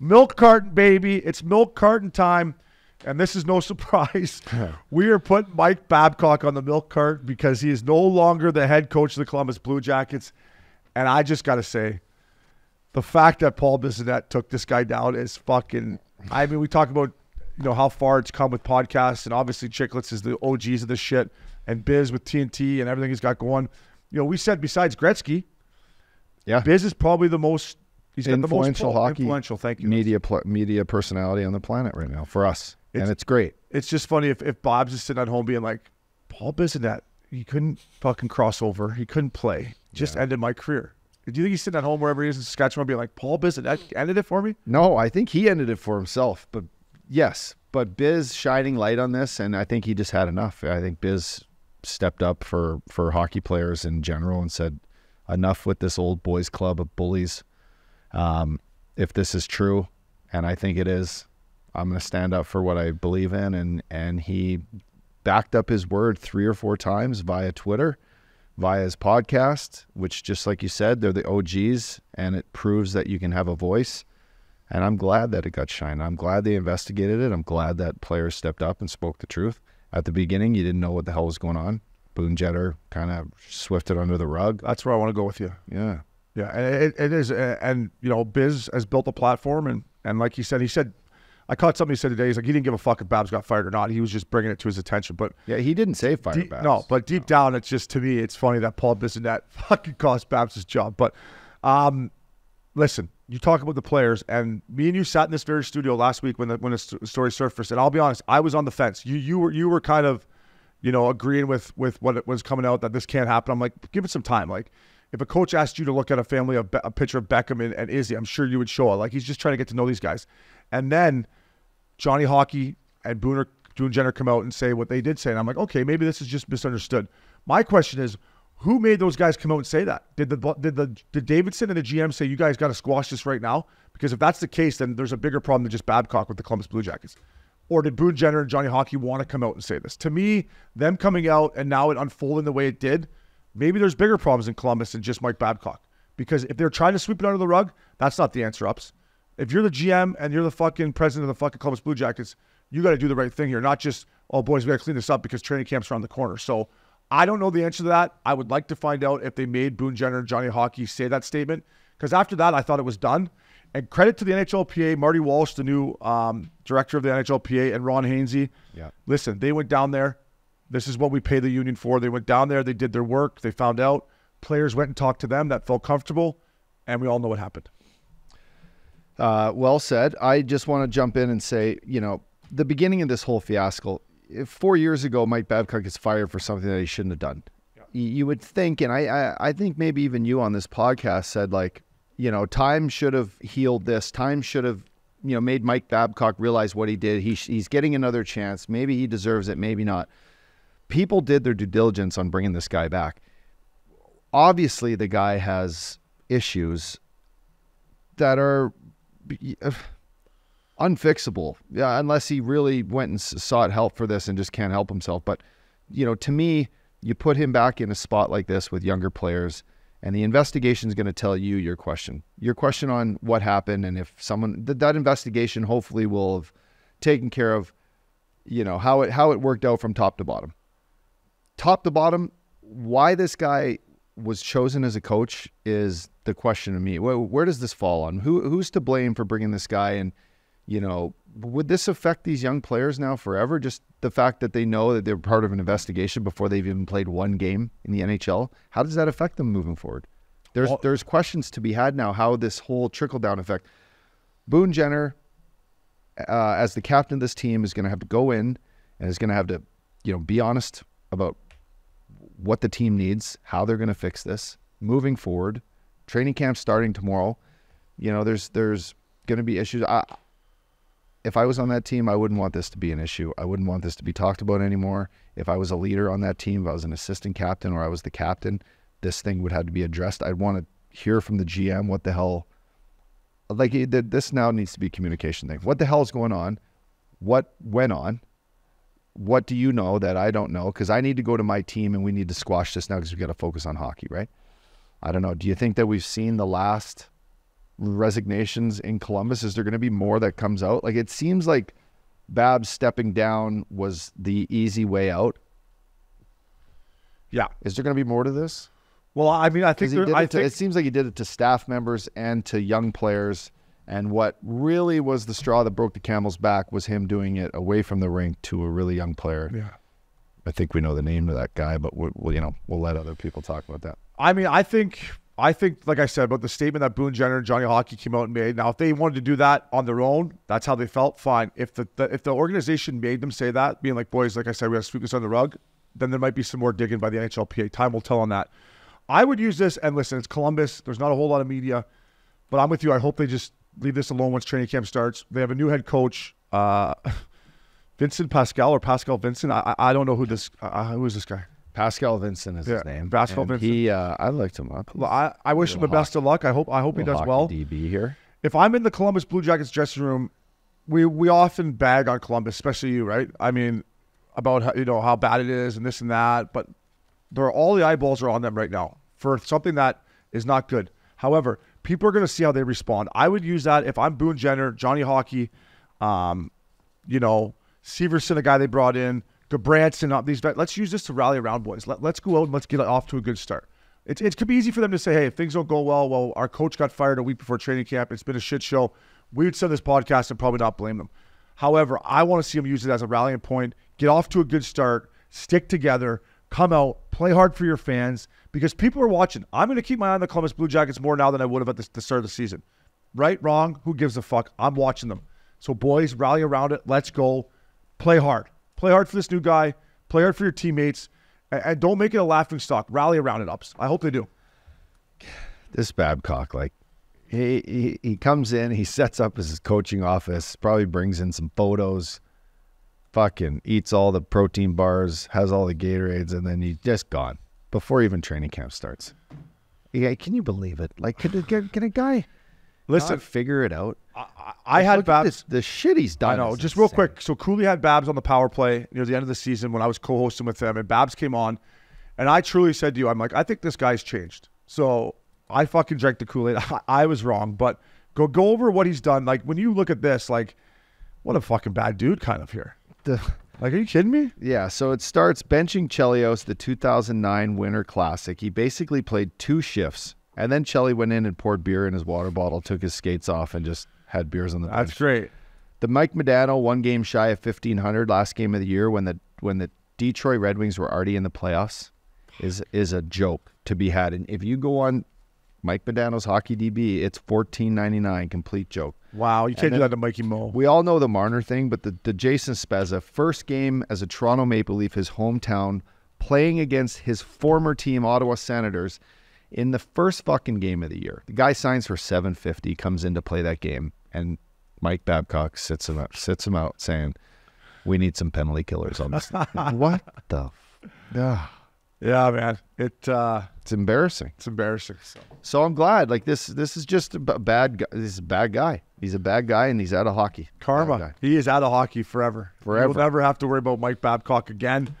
Milk carton, baby. It's milk carton time. And this is no surprise. we are putting Mike Babcock on the milk cart because he is no longer the head coach of the Columbus Blue Jackets. And I just got to say, the fact that Paul Bissonnette took this guy down is fucking. I mean, we talk about you know how far it's come with podcasts, and obviously Chiclets is the OGs of this shit, and Biz with TNT and everything he's got going. You know, we said besides Gretzky, Yeah. Biz is probably the most. He's got the most influential hockey Influential, thank you. media pl- media personality on the planet right now for us, It's- and it's great. It's just funny if, if Bob's just sitting at home being like, Paul Bissonnette, he couldn't fucking cross over. He couldn't play. Just ended my career. Do you think he's sitting at home wherever he is in Saskatchewan being like, Paul Bissonnette ended it for me? No, I think he ended it for himself, but yes, but Biz shining light on this, and I think he just had enough. I think Biz stepped up for for hockey players in general and said, enough with this old boys club of bullies. Um, if this is true, and I think it is, I'm going to stand up for what I believe in, and and he backed up his word three or four times via Twitter, via his podcast, which just like you said, they're the OGs, and it proves that you can have a voice. And I'm glad that it got shined. I'm glad they investigated it. I'm glad that players stepped up and spoke the truth. At the beginning, you didn't know what the hell was going on. Boone Jenner kind of swifted under the rug. That's where I want to go with you. Yeah. Yeah, and it, it is, and you know, Biz has built a platform, and and like he said, he said, I caught something he said today. He's like, he didn't give a fuck if Babs got fired or not. He was just bringing it to his attention. But Yeah, he didn't say fire deep, Babs. no, but deep down, it's just to me, it's funny that Paul Bissonnette fucking cost Babs his job. But um, listen, you talk about the players, and me and you sat in this very studio last week when the when the st- story surfaced, and I'll be honest, I was on the fence. You you were you were kind of, you know, agreeing with with what was coming out that this can't happen. I'm like, give it some time. Like, if a coach asked you to look at a family of a picture of Beckham and, and Izzy, I'm sure you would show it. Like he's just trying to get to know these guys, and then Johnny Hockey and Booner Boone Jenner come out and say what they did say, and I'm like, okay, maybe this is just misunderstood. My question is, who made those guys come out and say that? Did the did the did Davidson and the GM say you guys got to squash this right now? Because if that's the case, then there's a bigger problem than just Babcock with the Columbus Blue Jackets. Or did Boone Jenner and Johnny Hockey want to come out and say this? To me, them coming out and now it unfolding the way it did, maybe there's bigger problems in Columbus than just Mike Babcock. Because if they're trying to sweep it under the rug, that's not the answer ups. If you're the GM and you're the fucking president of the fucking Columbus Blue Jackets, you got to do the right thing here, not just, oh, boys, we got to clean this up because training camp's around the corner. So I don't know the answer to that. I would like to find out if they made Boone Jenner and Johnny Hockey say that statement because after that, I thought it was done. And credit to the NHLPA, Marty Walsh, the new um, director of the NHLPA, and Ron Hainsey. Yeah. Listen, they went down there. This is what we pay the union for. They went down there. They did their work. They found out. Players went and talked to them that felt comfortable, and we all know what happened. Uh, well said. I just want to jump in and say, you know, the beginning of this whole fiasco, if four years ago, Mike Babcock gets fired for something that he shouldn't have done. You, you would think, and I, I, I think maybe even you on this podcast said, like, you know, time should have healed this. Time should have, you know, made Mike Babcock realize what he did. He, he's getting another chance. Maybe he deserves it, maybe not. People did their due diligence on bringing this guy back. Obviously, the guy has issues that are uh, unfixable yeah, unless he really went and sought help for this and just can't help himself. But, you know, to me, you put him back in a spot like this with younger players, and the investigation is going to tell you your question, your question on what happened, and if someone th- that investigation hopefully will have taken care of, you know, how it how it worked out from top to bottom. Top to bottom, why this guy was chosen as a coach is the question to me. Where, where does this fall on? Who who's to blame for bringing this guy in? You know, would this affect these young players now forever? Just the fact that they know that they're part of an investigation before they've even played one game in the NHL. How does that affect them moving forward? There's Well- there's questions to be had now. How this whole trickle down effect. Boone Jenner, uh, as the captain of this team, is going to have to go in and is going to have to, you know, be honest about what the team needs, how they're going to fix this moving forward. Training camp starting tomorrow. You know, there's there's going to be issues. I, if I was on that team, I wouldn't want this to be an issue. I wouldn't want this to be talked about anymore. If I was a leader on that team, if I was an assistant captain or I was the captain, this thing would have to be addressed. I'd want to hear from the GM what the hell. Like this now needs to be a communication thing. What the hell is going on? What went on? What do you know that I don't know? Because I need to go to my team and we need to squash this now because we got to focus on hockey, right? I don't know. Do you think that we've seen the last resignations in Columbus? Is there going to be more that comes out? Like it seems like Babs stepping down was the easy way out. Yeah. Is there going to be more to this? Well, I mean, I think there, did I to, think it seems like he did it to staff members and to young players. And what really was the straw that broke the camel's back was him doing it away from the rink to a really young player. yeah. I think we know the name of that guy, but we'll, we'll you know we'll let other people talk about that. I mean, I think, I think, like I said, about the statement that Boone Jenner and Johnny Hockey came out and made. Now, if they wanted to do that on their own, that's how they felt. Fine. If the, the if the organization made them say that, being like, boys, like I said, we have to sweep this on the rug, then there might be some more digging by the NHLPA. Time will tell on that. I would use this, and listen, it's Columbus. There's not a whole lot of media, but I'm with you. I hope they just leave this alone once training camp starts. They have a new head coach, uh, Vincent Pascal or Pascal Vincent. I I don't know who this uh, who is this guy. Pascal Vincent is Yeah, his name. Pascal And Vincent. He, uh, I liked him up. Well, I, I wish him the best of luck. I hope I hope he does well. DB here. If I'm in the Columbus Blue Jackets dressing room, we we often bag on Columbus, especially you, right? I mean, about how, you know how bad it is and this and that, but they're all the eyeballs are on them right now for something that is not good. However, people are going to see how they respond. I would use that if I'm Boone Jenner, Johnny Hockey, um, you know, Severson, a guy they brought in, Gudbranson, up these. Let's use this to rally around, boys. Let, let's go out and let's get off to a good start. It, it could be easy for them to say, hey, if things don't go well, well, our coach got fired a week before training camp. It's been a shit show. We would send this podcast and probably not blame them. However, I want to see them use it as a rallying point, get off to a good start, stick together, come out, play hard for your fans because people are watching. I'm going to keep my eye on the Columbus Blue Jackets more now than I would have at the, the start of the season. Right, wrong, who gives a fuck? I'm watching them. So, boys, rally around it. Let's go. Play hard. Play hard for this new guy. Play hard for your teammates. And, and don't make it a laughing stock. Rally around it, ups. I hope they do. This Babcock, like he, he he comes in, he sets up his coaching office, probably brings in some photos, fucking eats all the protein bars, has all the Gatorades, and then he's just gone before even training camp starts. Yeah, can you believe it? Like, can, can, can a guy Listen, figure it out? I, I had Look at Babs. this- the shit he's done. I know. Just real quick. So Cooley had Babs on the power play near the end of the season when I was co-hosting with them, and Babs came on, and I truly said to you, I'm like, I think this guy's changed. So I fucking drank the Kool Aid. I, I was wrong, but go go over what he's done. Like when you look at this, like what a fucking bad dude, kind of here. The- Like, are you kidding me? Yeah, so it starts benching Chelios, the 2009 Winter Classic. He basically played two shifts, and then Chelly went in and poured beer in his water bottle, took his skates off, and just had beers on the ice. That's bench. great. The Mike Modano, one game shy of 1500 last game of the year when the when the Detroit Red Wings were already in the playoffs, is is a joke to be had. And if you go on Mike Modano's Hockey DB, it's 14.99, complete joke. Wow, you can't do that to Mikey Mo. We all know the Marner thing, but the, the Jason Spezza first game as a Toronto Maple Leaf, his hometown, playing against his former team, Ottawa Senators, in the first fucking game of the year. The guy signs for 750, comes in to play that game, and Mike Babcock sits him out, sits him out saying, "We need some penalty killers on this." what the? F- Yeah, man. It uh, it's embarrassing. it's embarrassing. So. So I'm glad. Like this, this is just a b- bad guy. This is a bad guy. He's a bad guy, and he's out of hockey. Karma. He is out of hockey forever. Forever. You'll never have to worry about Mike Babcock again.